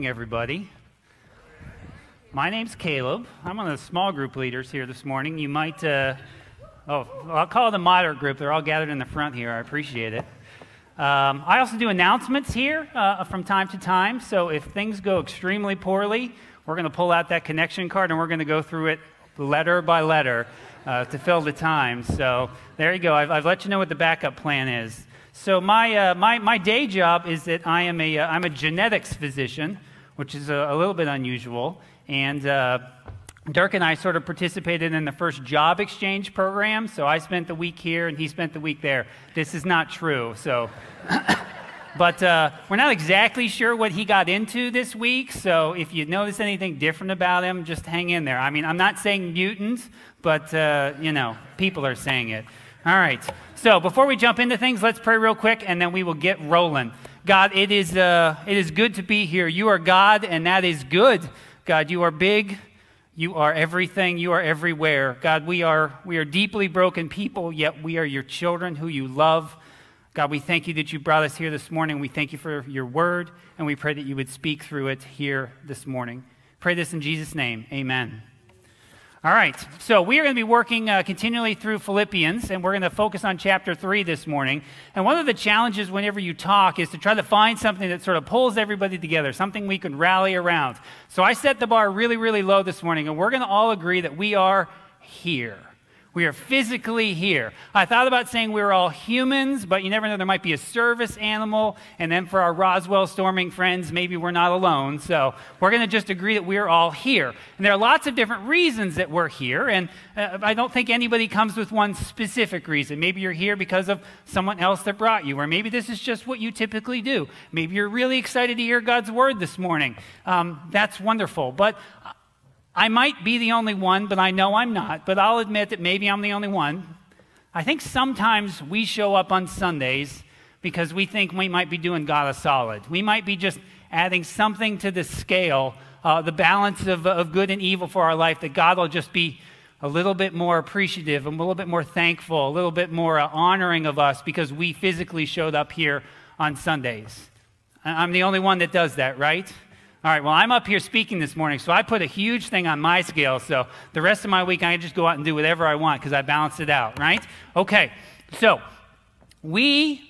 morning, everybody. My name's Caleb. I'm one of the small group leaders here this morning. You might, uh, oh, I'll call it the moderate group. They're all gathered in the front here. I appreciate it. Um, I also do announcements here uh, from time to time. So if things go extremely poorly, we're going to pull out that connection card and we're going to go through it letter by letter uh, to fill the time. So there you go. I've, I've let you know what the backup plan is. So my, uh, my, my day job is that I am a, am uh, a genetics physician, which is a, a little bit unusual. And uh, Dirk and I sort of participated in the first job exchange program. So I spent the week here and he spent the week there. This is not true. So, but uh, we're not exactly sure what he got into this week. So if you notice anything different about him, just hang in there. I mean, I'm not saying mutants, but uh, you know, people are saying it. All right. So before we jump into things, let's pray real quick and then we will get rolling. God, it is, uh, it is good to be here. You are God, and that is good. God, you are big. You are everything. You are everywhere. God, we are, we are deeply broken people, yet we are your children who you love. God, we thank you that you brought us here this morning. We thank you for your word, and we pray that you would speak through it here this morning. Pray this in Jesus' name. Amen. All right, so we are going to be working uh, continually through Philippians, and we're going to focus on chapter 3 this morning. And one of the challenges whenever you talk is to try to find something that sort of pulls everybody together, something we can rally around. So I set the bar really, really low this morning, and we're going to all agree that we are here. We are physically here. I thought about saying we are all humans, but you never know, there might be a service animal. And then for our Roswell storming friends, maybe we're not alone. So we're going to just agree that we're all here. And there are lots of different reasons that we're here. And uh, I don't think anybody comes with one specific reason. Maybe you're here because of someone else that brought you, or maybe this is just what you typically do. Maybe you're really excited to hear God's word this morning. Um, that's wonderful. But I might be the only one, but I know I'm not. But I'll admit that maybe I'm the only one. I think sometimes we show up on Sundays because we think we might be doing God a solid. We might be just adding something to the scale, uh, the balance of, of good and evil for our life, that God will just be a little bit more appreciative, a little bit more thankful, a little bit more uh, honoring of us because we physically showed up here on Sundays. I'm the only one that does that, right? All right, well, I'm up here speaking this morning, so I put a huge thing on my scale. So the rest of my week, I can just go out and do whatever I want because I balanced it out, right? Okay, so we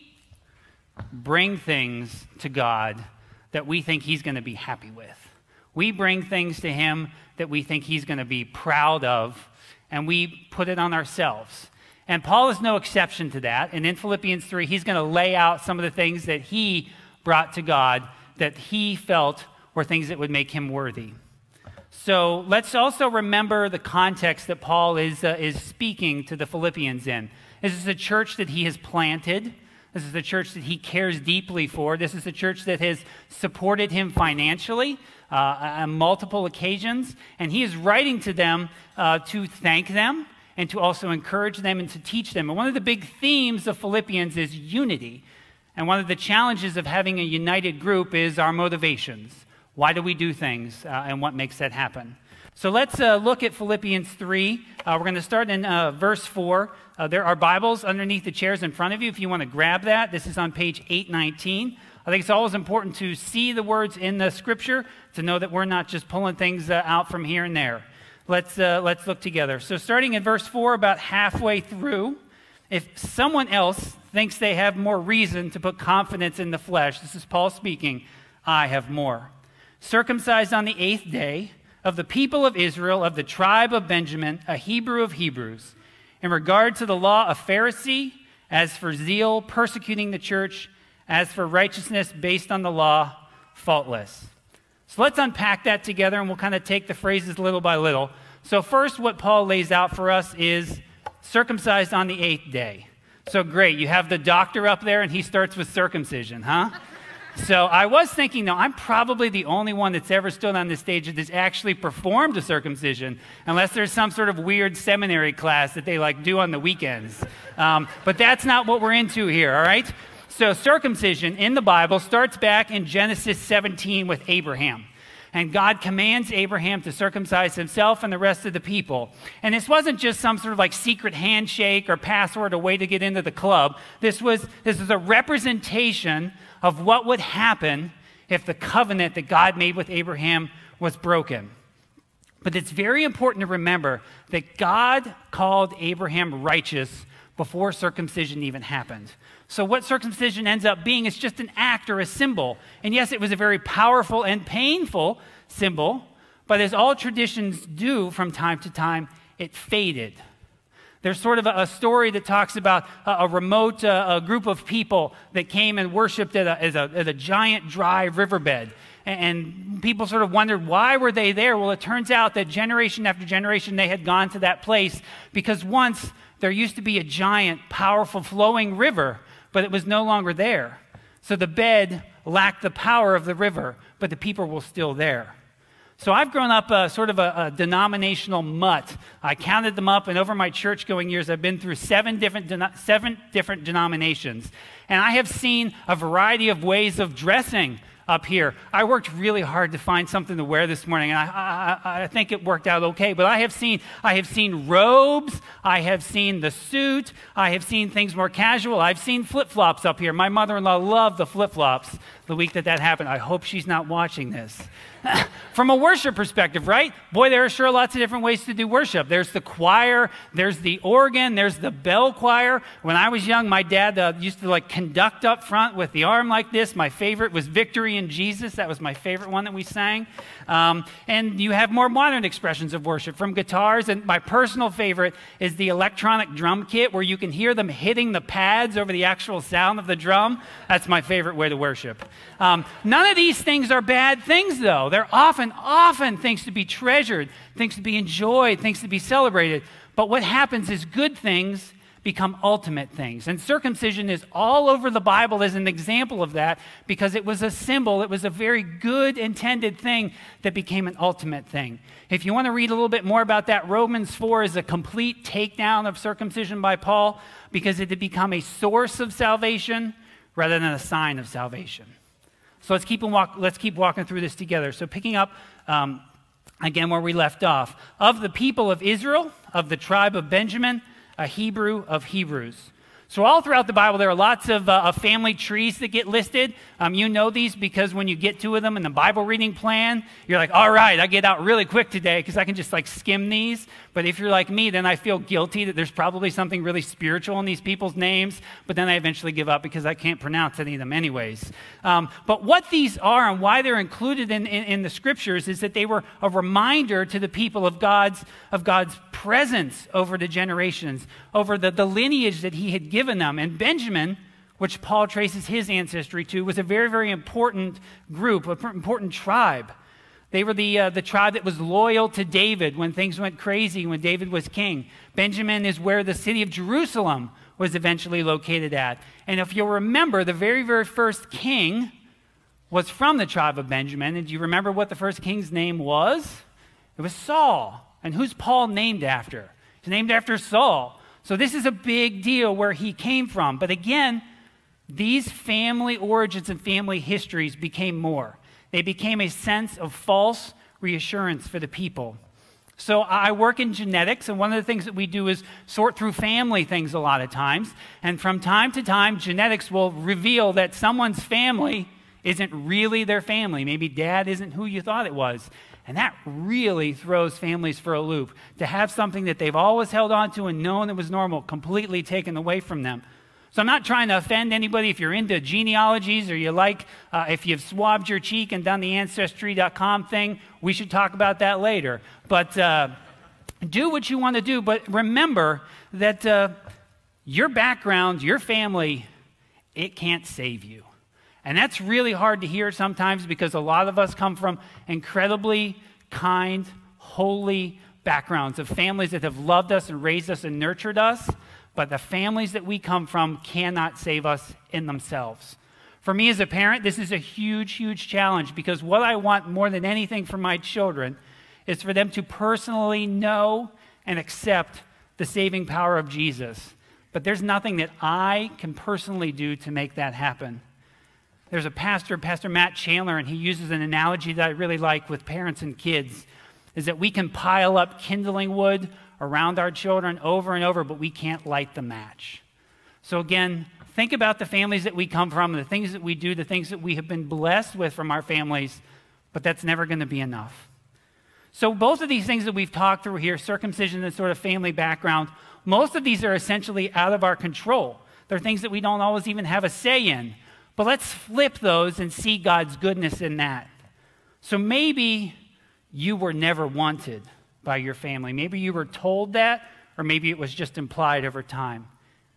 bring things to God that we think He's going to be happy with. We bring things to Him that we think He's going to be proud of, and we put it on ourselves. And Paul is no exception to that. And in Philippians 3, he's going to lay out some of the things that he brought to God that he felt or things that would make him worthy. So let's also remember the context that Paul is, uh, is speaking to the Philippians in. This is a church that he has planted. This is a church that he cares deeply for. This is a church that has supported him financially uh, on multiple occasions. And he is writing to them uh, to thank them and to also encourage them and to teach them. And one of the big themes of Philippians is unity. And one of the challenges of having a united group is our motivations. Why do we do things uh, and what makes that happen? So let's uh, look at Philippians 3. Uh, we're going to start in uh, verse 4. Uh, there are Bibles underneath the chairs in front of you if you want to grab that. This is on page 819. I think it's always important to see the words in the scripture to know that we're not just pulling things uh, out from here and there. Let's, let's look together. So, starting in verse 4, about halfway through, if someone else thinks they have more reason to put confidence in the flesh, this is Paul speaking, I have more circumcised on the eighth day, of the people of Israel, of the tribe of Benjamin, a Hebrew of Hebrews, in regard to the law, a Pharisee, as for zeal, persecuting the church, as for righteousness based on the law, faultless. So let's unpack that together and we'll kind of take the phrases little by little. So, first, what Paul lays out for us is circumcised on the eighth day. So, great. You have the doctor up there and he starts with circumcision, huh? So I was thinking, though, I'm probably the only one that's ever stood on this stage that's actually performed a circumcision, unless there's some sort of weird seminary class that they like do on the weekends. Um, but that's not what we're into here, all right? So circumcision in the Bible starts back in Genesis 17 with Abraham. And God commands Abraham to circumcise himself and the rest of the people. And this wasn't just some sort of like secret handshake or password, a way to get into the club. This was, this was a representation of what would happen if the covenant that God made with Abraham was broken. But it's very important to remember that God called Abraham righteous before circumcision even happened. So, what circumcision ends up being is just an act or a symbol. And yes, it was a very powerful and painful symbol, but as all traditions do from time to time, it faded. There's sort of a, story that talks about a, a remote uh, a group of people that came and worshiped at a, at at a giant dry riverbed. And people sort of wondered why were they there? Well, it turns out that generation after generation they had gone to that place because once there used to be a giant, powerful, flowing river but it was no longer there. So the bed lacked the power of the river, but the people were still there. So I've grown up a, sort of a, a, denominational mutt. I counted them up, and over my church going years, I've been through seven different, seven different denominations. And I have seen a variety of ways of dressing up here. I worked really hard to find something to wear this morning, and I, I, I, think it worked out okay. But I have seen, I have seen robes, I have seen the suit, I have seen things more casual. I've seen flip flops up here. My mother-in-law loved the flip flops the week that that happened. I hope she's not watching this. From a worship perspective, right? Boy, there are sure lots of different ways to do worship. There's the choir, there's the organ, there's the bell choir. When I was young, my dad uh, used to like conduct up front with the arm like this. My favorite was Victory in Jesus. That was my favorite one that we sang. Um, and you have more modern expressions of worship from guitars. And my personal favorite is the electronic drum kit where you can hear them hitting the pads over the actual sound of the drum. That's my favorite way to worship. Um, none of these things are bad things, though. They're often, often things to be treasured, things to be enjoyed, things to be celebrated. But what happens is good things become ultimate things. And circumcision is all over the Bible as an example of that because it was a symbol, it was a very good intended thing that became an ultimate thing. If you want to read a little bit more about that, Romans 4 is a complete takedown of circumcision by Paul because it had become a source of salvation rather than a sign of salvation. So let's keep, walk, let's keep walking through this together. So, picking up um, again where we left off. Of the people of Israel, of the tribe of Benjamin, a Hebrew of Hebrews. So, all throughout the Bible, there are lots of, uh, family trees that get listed. Um, you know these because when you get two of them in the Bible reading plan, you're like, all right, I get out really quick today because I can just like skim these. But if you're like me, then I feel guilty that there's probably something really spiritual in these people's names, but then I eventually give up because I can't pronounce any of them, anyways. Um, but what these are and why they're included in, in, in the scriptures is that they were a reminder to the people of God's, of God's presence over the generations, over the, the lineage that He had given given them. And Benjamin, which Paul traces his ancestry to, was a very, very important group, an important tribe. They were the, uh, the tribe that was loyal to David when things went crazy, when David was king. Benjamin is where the city of Jerusalem was eventually located at. And if you'll remember, the very, very first king was from the tribe of Benjamin. And do you remember what the first king's name was? It was Saul. And who's Paul named after? He's named after Saul. So this is a big deal where he came from. But again, these family origins and family histories became more. They became a sense of false reassurance for the people. So I work in genetics, and one of the things that we do is sort through family things a lot of times. And from time to time, genetics will reveal that someone's family isn't really their family. Maybe dad isn't who you thought it was. And that really throws families for a loop to have something that they've always held on to and known that was normal completely taken away from them. So I'm not trying to offend anybody if you're into genealogies or you like, uh, if you've swabbed your cheek and done the Ancestry.com thing, we should talk about that later. But uh, do what you want to do, but remember that uh, your background, your family, it can't save you. And that's really hard to hear sometimes because a lot of us come from incredibly kind, holy backgrounds of families that have loved us and raised us and nurtured us. But the families that we come from cannot save us in themselves. For me as a parent, this is a huge, huge challenge because what I want more than anything for my children is for them to personally know and accept the saving power of Jesus. But there's nothing that I can personally do to make that happen. There's a pastor, Pastor Matt Chandler, and he uses an analogy that I really like with parents and kids is that we can pile up kindling wood around our children over and over, but we can't light the match. So, again, think about the families that we come from, the things that we do, the things that we have been blessed with from our families, but that's never going to be enough. So, both of these things that we've talked through here circumcision and sort of family background most of these are essentially out of our control. They're things that we don't always even have a say in. But let's flip those and see God's goodness in that. So maybe you were never wanted by your family. Maybe you were told that, or maybe it was just implied over time.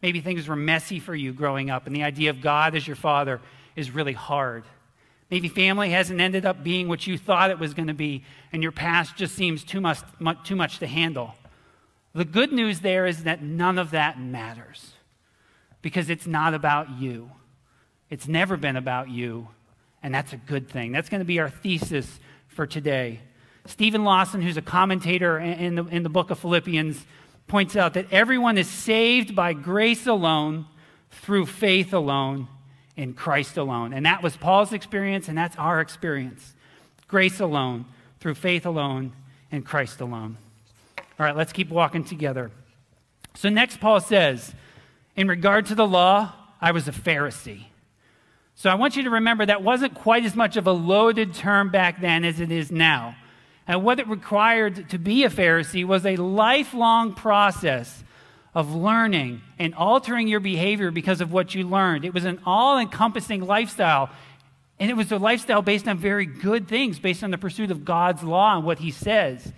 Maybe things were messy for you growing up, and the idea of God as your father is really hard. Maybe family hasn't ended up being what you thought it was going to be, and your past just seems too much, too much to handle. The good news there is that none of that matters because it's not about you. It's never been about you, and that's a good thing. That's going to be our thesis for today. Steven Lawson, who's a commentator in the, in the book of Philippians, points out that everyone is saved by grace alone, through faith alone, in Christ alone. And that was Paul's experience, and that's our experience. Grace alone, through faith alone, in Christ alone. All right, let's keep walking together. So, next, Paul says, in regard to the law, I was a Pharisee. So, I want you to remember that wasn't quite as much of a loaded term back then as it is now. And what it required to be a Pharisee was a lifelong process of learning and altering your behavior because of what you learned. It was an all encompassing lifestyle. And it was a lifestyle based on very good things, based on the pursuit of God's law and what He says.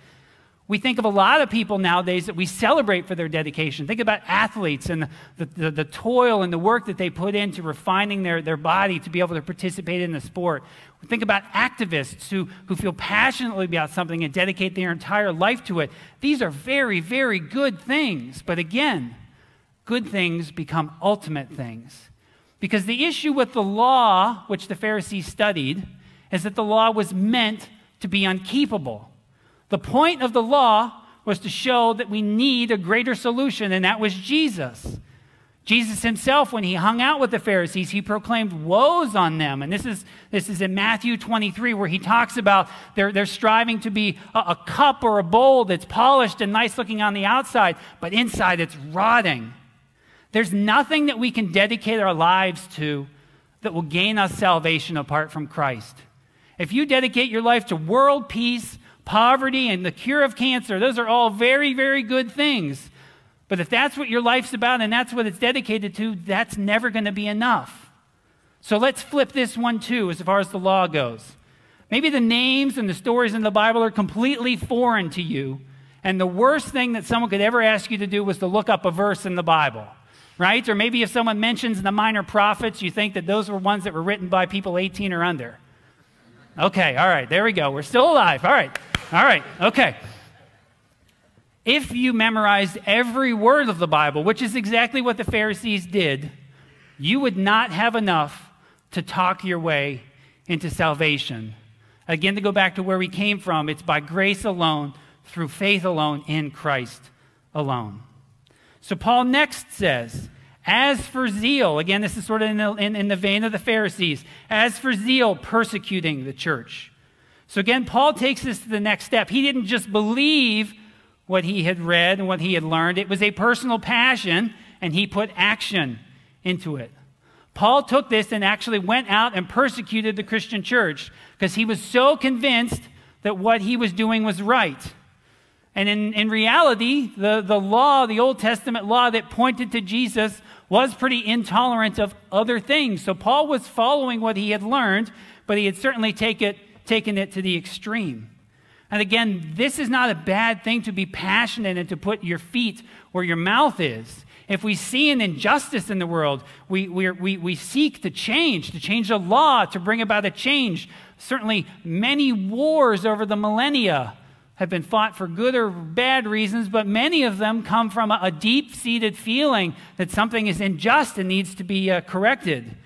We think of a lot of people nowadays that we celebrate for their dedication. Think about athletes and the, the, the, toil and the work that they put into refining their, their body to be able to participate in the sport. Think about activists who, who feel passionately about something and dedicate their entire life to it. These are very, very good things. But again, good things become ultimate things. Because the issue with the law, which the Pharisees studied, is that the law was meant to be unkeepable. The point of the law was to show that we need a greater solution, and that was Jesus. Jesus himself, when he hung out with the Pharisees, he proclaimed woes on them. And this is, this is in Matthew 23, where he talks about they're, they're striving to be a, a cup or a bowl that's polished and nice looking on the outside, but inside it's rotting. There's nothing that we can dedicate our lives to that will gain us salvation apart from Christ. If you dedicate your life to world peace, poverty and the cure of cancer. Those are all very, very good things. But if that's what your life's about and that's what it's dedicated to, that's never going to be enough. So let's flip this one too, as far as the law goes. Maybe the names and the stories in the Bible are completely foreign to you, and the worst thing that someone could ever ask you to do was to look up a verse in the Bible, right? Or maybe if someone mentions the minor prophets, you think that those were ones that were written by people 18 or under. Okay, all right, there we go. We're still alive. All right. All right, okay. If you memorized every word of the Bible, which is exactly what the Pharisees did, you would not have enough to talk your way into salvation. Again, to go back to where we came from, it's by grace alone, through faith alone, in Christ alone. So Paul next says, as for zeal, again, this is sort of in the, in, in the vein of the Pharisees, as for zeal, persecuting the church. So again, Paul takes this to the next step. He didn't just believe what he had read and what he had learned, it was a personal passion, and he put action into it. Paul took this and actually went out and persecuted the Christian church because he was so convinced that what he was doing was right. And in, in reality, the, the law, the Old Testament law that pointed to Jesus, was pretty intolerant of other things. So Paul was following what he had learned, but he had certainly take it, taken it to the extreme. And again, this is not a bad thing to be passionate and to put your feet where your mouth is. If we see an injustice in the world, we, we, we, we seek to change, to change the law, to bring about a change. Certainly, many wars over the millennia have been fought for good or bad reasons, but many of them come from a, a deep seated feeling that something is unjust and needs to be uh, corrected.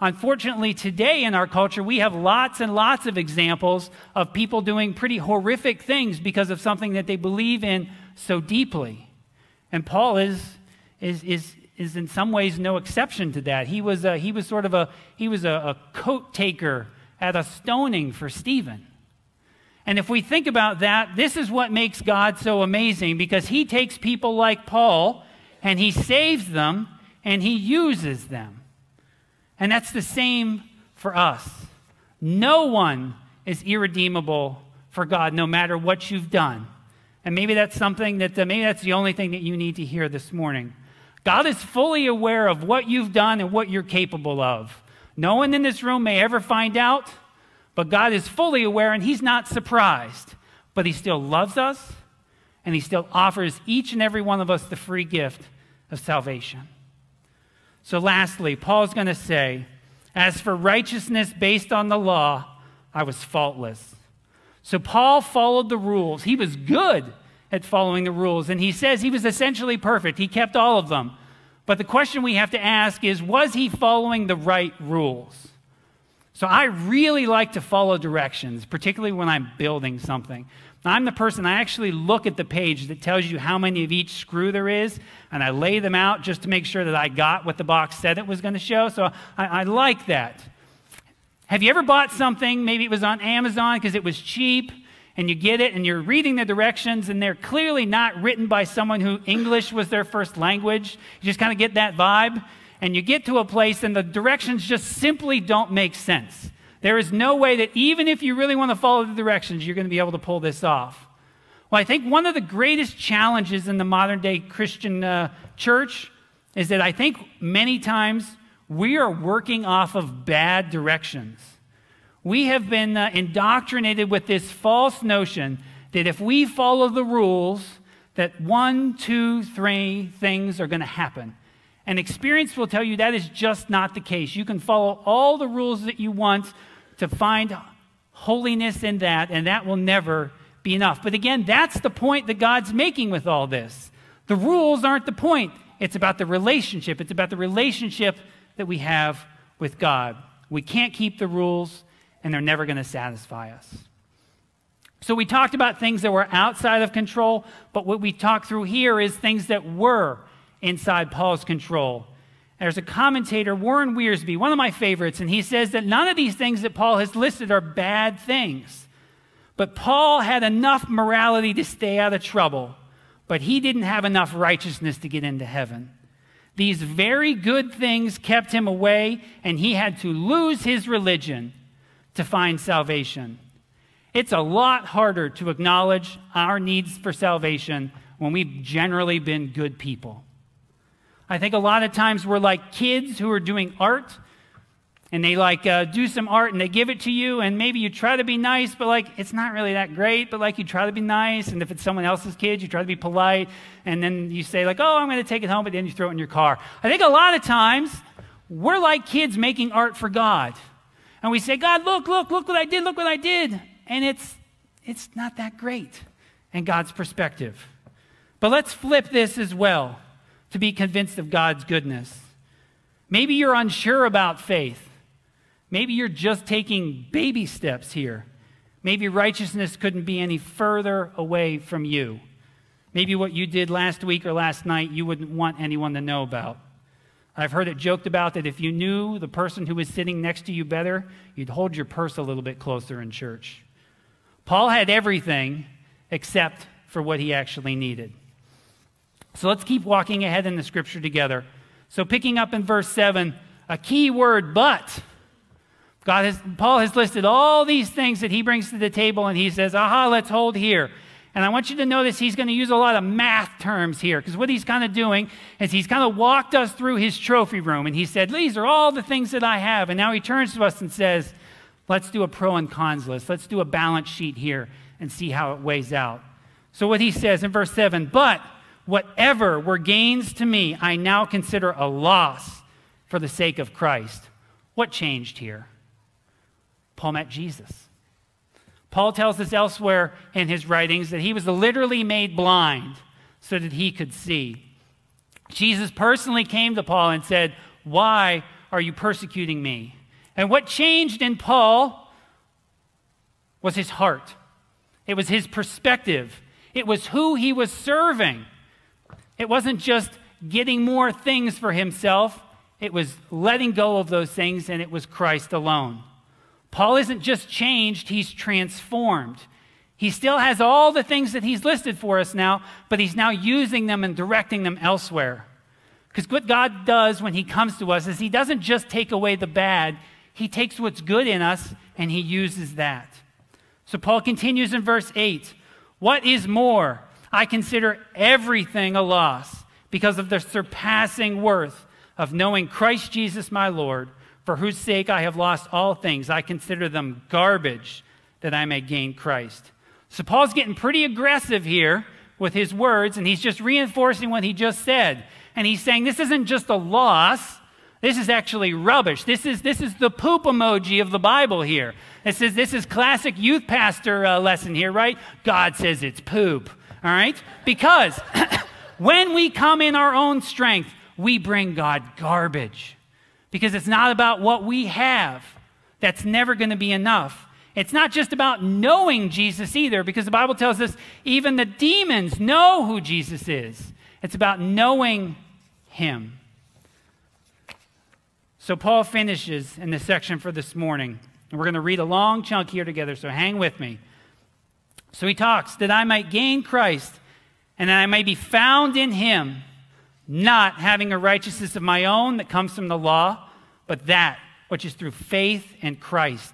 Unfortunately, today in our culture, we have lots and lots of examples of people doing pretty horrific things because of something that they believe in so deeply. And Paul is, is, is, is in some ways no exception to that. He was, a, he was sort of a, he was a, a coat taker at a stoning for Stephen. And if we think about that, this is what makes God so amazing because he takes people like Paul and he saves them and he uses them. And that's the same for us. No one is irredeemable for God, no matter what you've done. And maybe that's something that, uh, maybe that's the only thing that you need to hear this morning. God is fully aware of what you've done and what you're capable of. No one in this room may ever find out, but God is fully aware and He's not surprised. But He still loves us and He still offers each and every one of us the free gift of salvation. So, lastly, Paul's going to say, As for righteousness based on the law, I was faultless. So, Paul followed the rules. He was good at following the rules, and he says he was essentially perfect. He kept all of them. But the question we have to ask is was he following the right rules? So, I really like to follow directions, particularly when I'm building something. I'm the person, I actually look at the page that tells you how many of each screw there is, and I lay them out just to make sure that I got what the box said it was going to show. So I, I like that. Have you ever bought something, maybe it was on Amazon because it was cheap, and you get it and you're reading the directions, and they're clearly not written by someone who English was their first language? You just kind of get that vibe, and you get to a place, and the directions just simply don't make sense. There is no way that even if you really want to follow the directions, you're going to be able to pull this off. Well, I think one of the greatest challenges in the modern day Christian uh, church is that I think many times we are working off of bad directions. We have been uh, indoctrinated with this false notion that if we follow the rules, that one, two, three things are going to happen. And experience will tell you that is just not the case. You can follow all the rules that you want to find holiness in that, and that will never be enough. But again, that's the point that God's making with all this. The rules aren't the point, it's about the relationship. It's about the relationship that we have with God. We can't keep the rules, and they're never going to satisfy us. So, we talked about things that were outside of control, but what we talked through here is things that were inside Paul's control. There's a commentator, Warren Wiersbe, one of my favorites, and he says that none of these things that Paul has listed are bad things. But Paul had enough morality to stay out of trouble, but he didn't have enough righteousness to get into heaven. These very good things kept him away, and he had to lose his religion to find salvation. It's a lot harder to acknowledge our needs for salvation when we've generally been good people. I think a lot of times we're like kids who are doing art and they like uh, do some art and they give it to you and maybe you try to be nice but like it's not really that great but like you try to be nice and if it's someone else's kid you try to be polite and then you say like oh i'm going to take it home but then you throw it in your car. I think a lot of times we're like kids making art for god and we say god look look look what i did look what i did and it's it's not that great in god's perspective. But let's flip this as well to be convinced of God's goodness. Maybe you're unsure about faith. Maybe you're just taking baby steps here. Maybe righteousness couldn't be any further away from you. Maybe what you did last week or last night you wouldn't want anyone to know about. I've heard it joked about that if you knew the person who was sitting next to you better, you'd hold your purse a little bit closer in church. Paul had everything except for what he actually needed. So let's keep walking ahead in the scripture together. So, picking up in verse 7, a key word, but. God has, Paul has listed all these things that he brings to the table, and he says, aha, let's hold here. And I want you to notice he's going to use a lot of math terms here, because what he's kind of doing is he's kind of walked us through his trophy room, and he said, These are all the things that I have. And now he turns to us and says, Let's do a pro and cons list. Let's do a balance sheet here and see how it weighs out. So, what he says in verse 7 But Whatever were gains to me, I now consider a loss for the sake of Christ. What changed here? Paul met Jesus. Paul tells us elsewhere in his writings that he was literally made blind so that he could see. Jesus personally came to Paul and said, Why are you persecuting me? And what changed in Paul was his heart, it was his perspective, it was who he was serving. It wasn't just getting more things for himself, it was letting go of those things, and it was Christ alone. Paul isn't just changed, he's transformed. He still has all the things that he's listed for us now, but he's now using them and directing them elsewhere. Because what God does when He comes to us is He doesn't just take away the bad, He takes what's good in us and He uses that. So Paul continues in verse 8 What is more? I consider everything a loss because of the surpassing worth of knowing Christ Jesus my Lord, for whose sake I have lost all things. I consider them garbage that I may gain Christ. So Paul's getting pretty aggressive here with his words, and he's just reinforcing what he just said. And he's saying this isn't just a loss, this is actually rubbish. This is, this is the poop emoji of the Bible here. This is, this is classic youth pastor uh, lesson here, right? God says it's poop, all right? Because when we come in our own strength, we bring God garbage. Because it's not about what we have, that's never going to be enough. It's not just about knowing Jesus either, because the Bible tells us even the demons know who Jesus is. It's about knowing him. So Paul finishes in this section for this morning. And we're going to read a long chunk here together, so hang with me. So he talks that I might gain Christ and that I may be found in him, not having a righteousness of my own that comes from the law, but that which is through faith in Christ.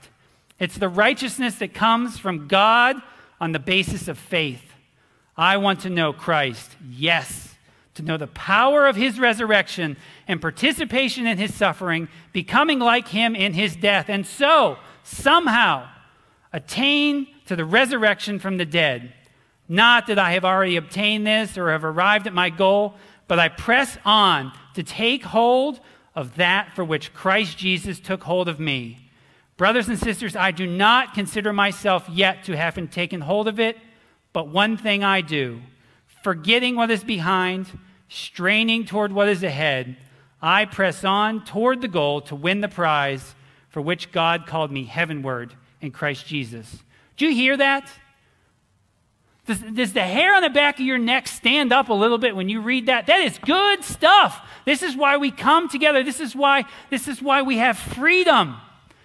It's the righteousness that comes from God on the basis of faith. I want to know Christ, yes to know the power of his resurrection and participation in his suffering, becoming like him in his death, and so somehow attain to the resurrection from the dead. Not that I have already obtained this or have arrived at my goal, but I press on to take hold of that for which Christ Jesus took hold of me. Brothers and sisters, I do not consider myself yet to have taken hold of it, but one thing I do forgetting what is behind, straining toward what is ahead, I press on toward the goal to win the prize for which God called me heavenward in Christ Jesus. Do you hear that? Does, does, the hair on the back of your neck stand up a little bit when you read that? That is good stuff. This is why we come together. This is why, this is why we have freedom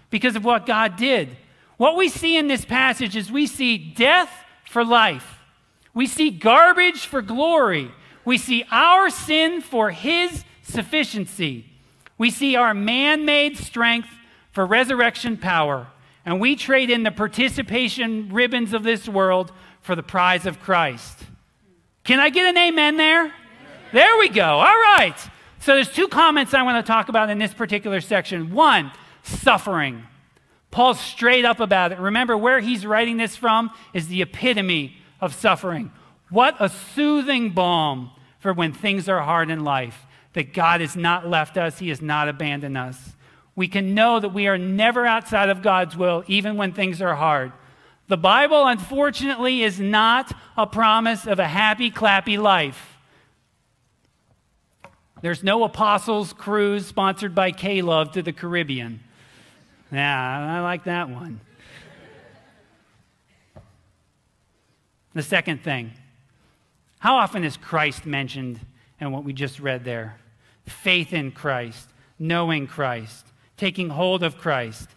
because of what God did. What we see in this passage is we see death for life. We see garbage for glory. We see our sin for his sufficiency. We see our man made strength for resurrection power. And we trade in the participation ribbons of this world for the prize of Christ. Can I get an amen there? There we go. All right. So there's two comments I want to talk about in this particular section. One, suffering. Paul's straight up about it. Remember, where he's writing this from is the epitome of suffering. What a soothing balm for when things are hard in life, that God has not left us, He has not abandoned us. We can know that we are never outside of God's will, even when things are hard. The Bible, unfortunately, is not a promise of a happy, clappy life. There's no apostles' cruise sponsored by K Love to the Caribbean. Yeah, I like that one. The second thing how often is Christ mentioned in what we just read there? Faith in Christ, knowing Christ, taking hold of Christ,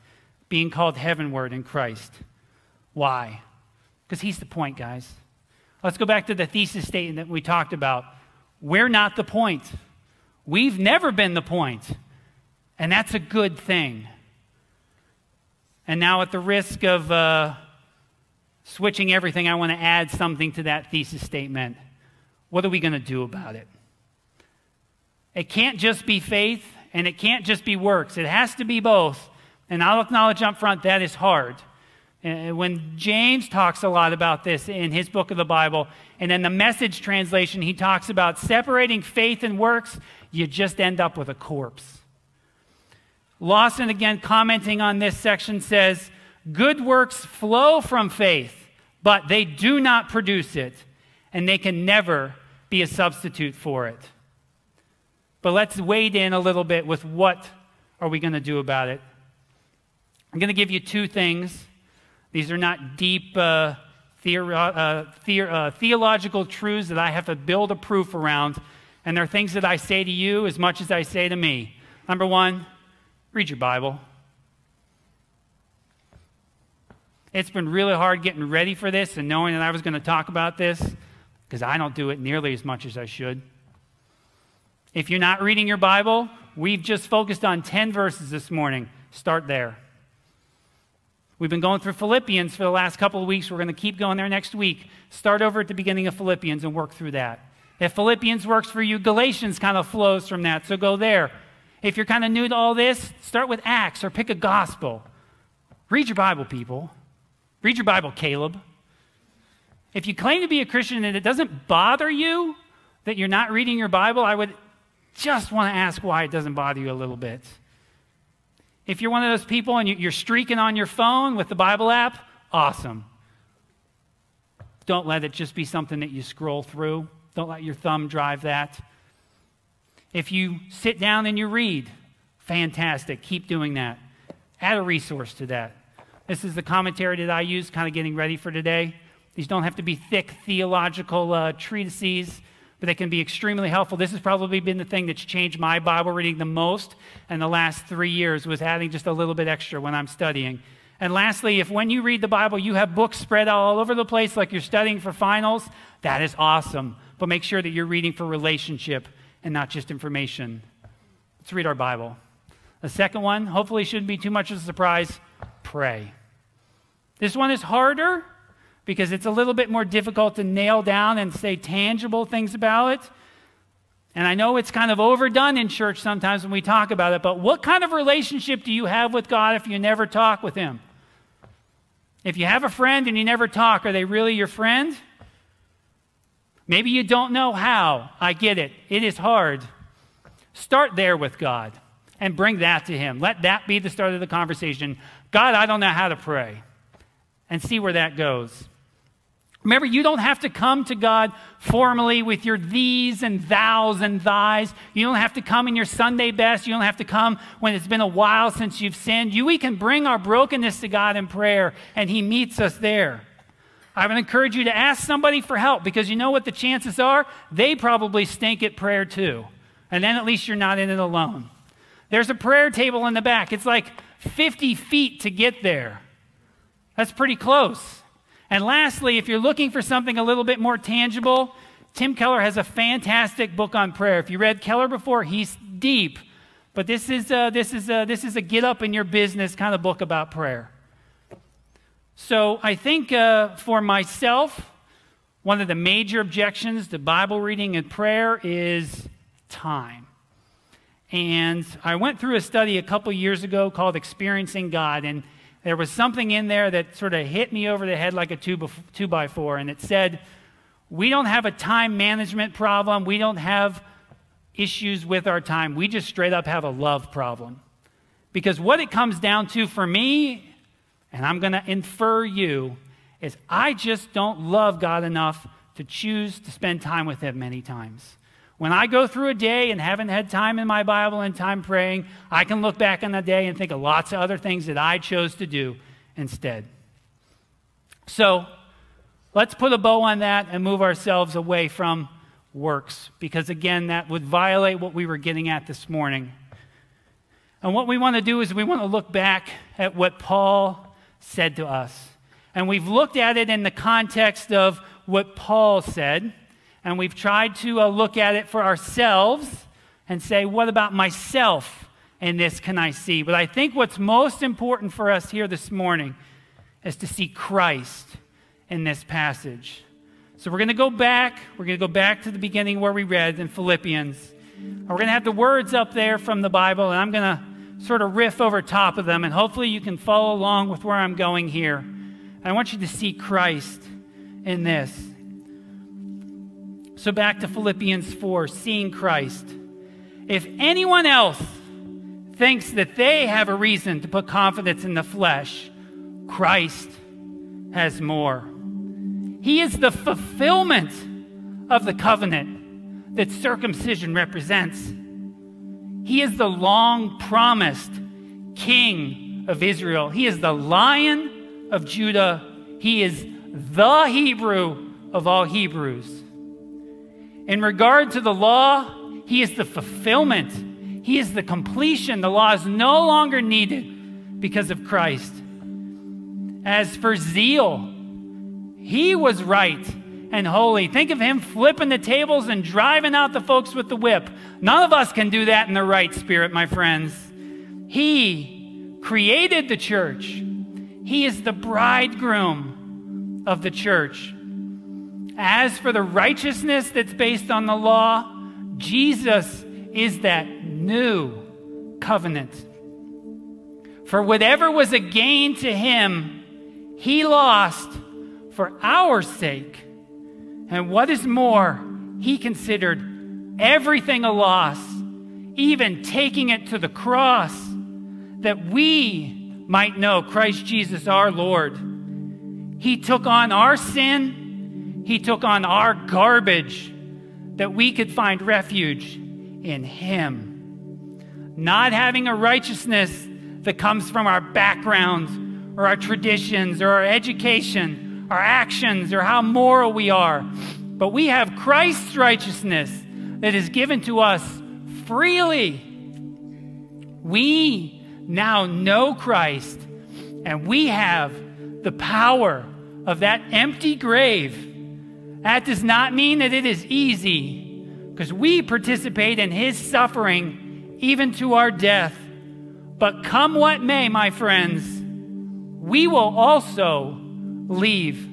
being called heavenward in Christ. Why? Because he's the point, guys. Let's go back to the thesis statement that we talked about. We're not the point. We've never been the point. And that's a good thing. And now, at the risk of uh, switching everything, I want to add something to that thesis statement. What are we going to do about it? It can't just be faith and it can't just be works. It has to be both. And I'll acknowledge up front that is hard. And when James talks a lot about this in his book of the Bible, and in the message translation, he talks about separating faith and works, you just end up with a corpse. Lawson, again, commenting on this section, says, Good works flow from faith, but they do not produce it, and they can never be a substitute for it. But let's wade in a little bit with what are we going to do about it. I'm going to give you two things. These are not deep uh, uh, the- uh, theological truths that I have to build a proof around, and they're things that I say to you as much as I say to me. Number one, read your Bible. It's been really hard getting ready for this and knowing that I was going to talk about this because I don't do it nearly as much as I should. If you're not reading your Bible, we've just focused on 10 verses this morning. Start there. We've been going through Philippians for the last couple of weeks. We're going to keep going there next week. Start over at the beginning of Philippians and work through that. If Philippians works for you, Galatians kind of flows from that, so go there. If you're kind of new to all this, start with Acts or pick a gospel. Read your Bible, people. Read your Bible, Caleb. If you claim to be a Christian and it doesn't bother you that you're not reading your Bible, I would just want to ask why it doesn't bother you a little bit. If you're one of those people and you're streaking on your phone with the Bible app, awesome. Don't let it just be something that you scroll through. Don't let your thumb drive that. If you sit down and you read, fantastic. Keep doing that. Add a resource to that. This is the commentary that I use, kind of getting ready for today. These don't have to be thick theological uh, treatises but they can be extremely helpful. This has probably been the thing that's changed my Bible reading the most in the last three years was adding just a little bit extra when I'm studying. And lastly, if when you read the Bible you have books spread all over the place like you're studying for finals, that is awesome. But make sure that you're reading for relationship and not just information. Let's read our Bible. The second one, hopefully, shouldn't be too much of a surprise pray. This one is harder because it's a little bit more difficult to nail down and say tangible things about it. And I know it's kind of overdone in church sometimes when we talk about it, but what kind of relationship do you have with God if you never talk with Him? If you have a friend and you never talk, are they really your friend? Maybe you don't know how. I get it. It is hard. Start there with God and bring that to Him. Let that be the start of the conversation. God, I don't know how to pray. And see where that goes. Remember, you don't have to come to God formally with your these and thous and thys. You don't have to come in your Sunday best. You don't have to come when it's been a while since you've sinned. You, we can bring our brokenness to God in prayer, and He meets us there. I would encourage you to ask somebody for help because you know what the chances are? They probably stink at prayer too. And then at least you're not in it alone. There's a prayer table in the back. It's like 50 feet to get there. That's pretty close. And lastly, if you're looking for something a little bit more tangible, Tim Keller has a fantastic book on prayer. If you read Keller before, he's deep. But this is, uh, this, is, uh, this is a get up in your business kind of book about prayer. So I think uh, for myself, one of the major objections to Bible reading and prayer is time. And I went through a study a couple years ago called Experiencing God. And there was something in there that sort of hit me over the head like a two, two by four, and it said, We don't have a time management problem. We don't have issues with our time. We just straight up have a love problem. Because what it comes down to for me, and I'm going to infer you, is I just don't love God enough to choose to spend time with Him many times. When I go through a day and haven't had time in my Bible and time praying, I can look back on the day and think of lots of other things that I chose to do instead. So let's put a bow on that and move ourselves away from works, because again, that would violate what we were getting at this morning. And what we want to do is we want to look back at what Paul said to us. And we've looked at it in the context of what Paul said and we've tried to uh, look at it for ourselves and say, what about myself in this can I see? But I think what's most important for us here this morning is to see Christ in this passage. So we're going to go back. We're going to go back to the beginning where we read in Philippians. We're going to have the words up there from the Bible, and I'm going to sort of riff over top of them, and hopefully you can follow along with where I'm going here. I want you to see Christ in this. So back to Philippians 4, seeing Christ. If anyone else thinks that they have a reason to put confidence in the flesh, Christ has more. He is the fulfillment of the covenant that circumcision represents. He is the long promised King of Israel. He is the Lion of Judah. He is the Hebrew of all Hebrews. In regard to the law, he is the fulfillment, he is the completion. The law is no longer needed because of Christ. As for zeal, he was right and holy. Think of him flipping the tables and driving out the folks with the whip. None of us can do that in the right spirit, my friends. He created the church, He is the bridegroom of the church. As for the righteousness that's based on the law, Jesus is that new covenant. For whatever was a gain to him, he lost for our sake. And what is more, he considered everything a loss, even taking it to the cross, that we might know Christ Jesus our Lord. He took on our sin, he took on our garbage, that we could find refuge in him. Not having a righteousness that comes from our backgrounds or our traditions or our education our actions or how moral we are, but we have Christ's righteousness that is given to us freely. We now know Christ, and we have the power of that empty grave. That does not mean that it is easy, because we participate in his suffering even to our death. But come what may, my friends, we will also leave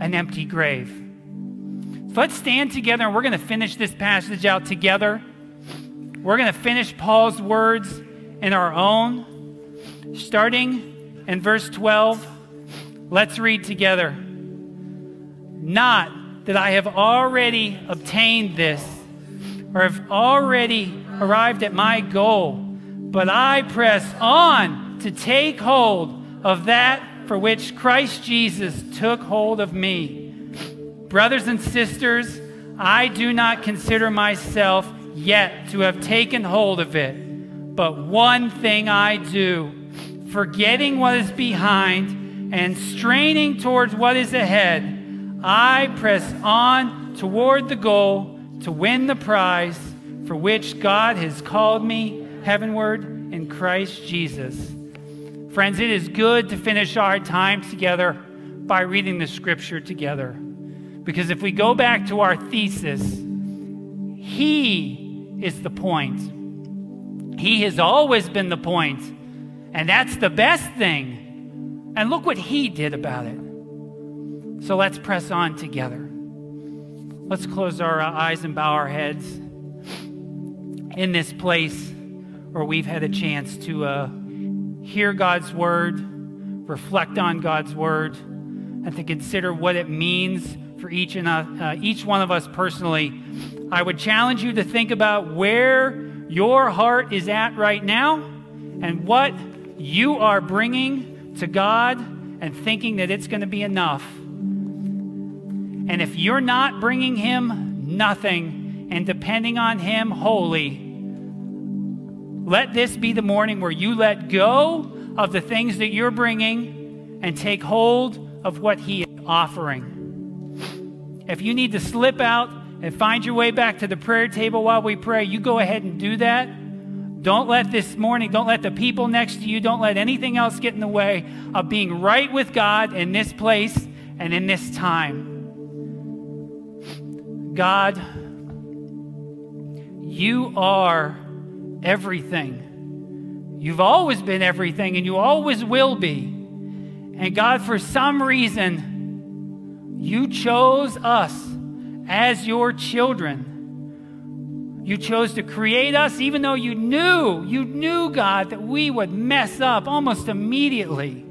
an empty grave. So let's stand together and we're going to finish this passage out together. We're going to finish Paul's words in our own. Starting in verse 12, let's read together. Not that I have already obtained this or have already arrived at my goal, but I press on to take hold of that for which Christ Jesus took hold of me. Brothers and sisters, I do not consider myself yet to have taken hold of it, but one thing I do, forgetting what is behind and straining towards what is ahead, I press on toward the goal to win the prize for which God has called me heavenward in Christ Jesus. Friends, it is good to finish our time together by reading the scripture together. Because if we go back to our thesis, He is the point. He has always been the point, And that's the best thing. And look what He did about it. So let's press on together. Let's close our uh, eyes and bow our heads in this place where we've had a chance to. Uh, hear God's word, reflect on God's word, and to consider what it means for each, and, uh, each one of us personally, I would challenge you to think about where your heart is at right now and what you are bringing to God and thinking that it's going to be enough. And if you're not bringing Him nothing and depending on Him wholly, let this be the morning where you let go of the things that you're bringing and take hold of what He is offering. If you need to slip out and find your way back to the prayer table while we pray, you go ahead and do that. Don't let this morning, don't let the people next to you, don't let anything else get in the way of being right with God in this place and in this time. God, you are everything. You've always been everything, and you always will be. And God, for some reason, you chose us as your children. You chose to create us, even though you knew, you knew, God, that we would mess up almost immediately.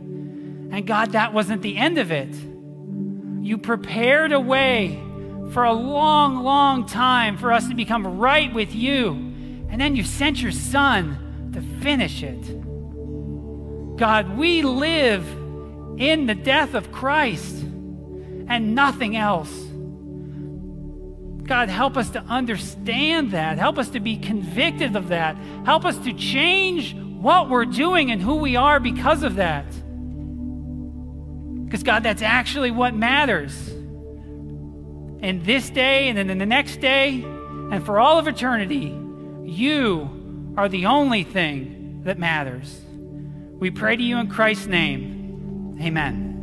And God, that wasn't the end of it. You prepared a way for a long, long time for us to become right with you. And then you sent your son to finish it. God, we live in the death of Christ and nothing else. God, help us to understand that. Help us to be convicted of that. Help us to change what we're doing and who we are because of that. Because, God, that's actually what matters. In this day and then in the next day and for all of eternity, you are the only thing that matters. We pray to you in Christ's name. Amen.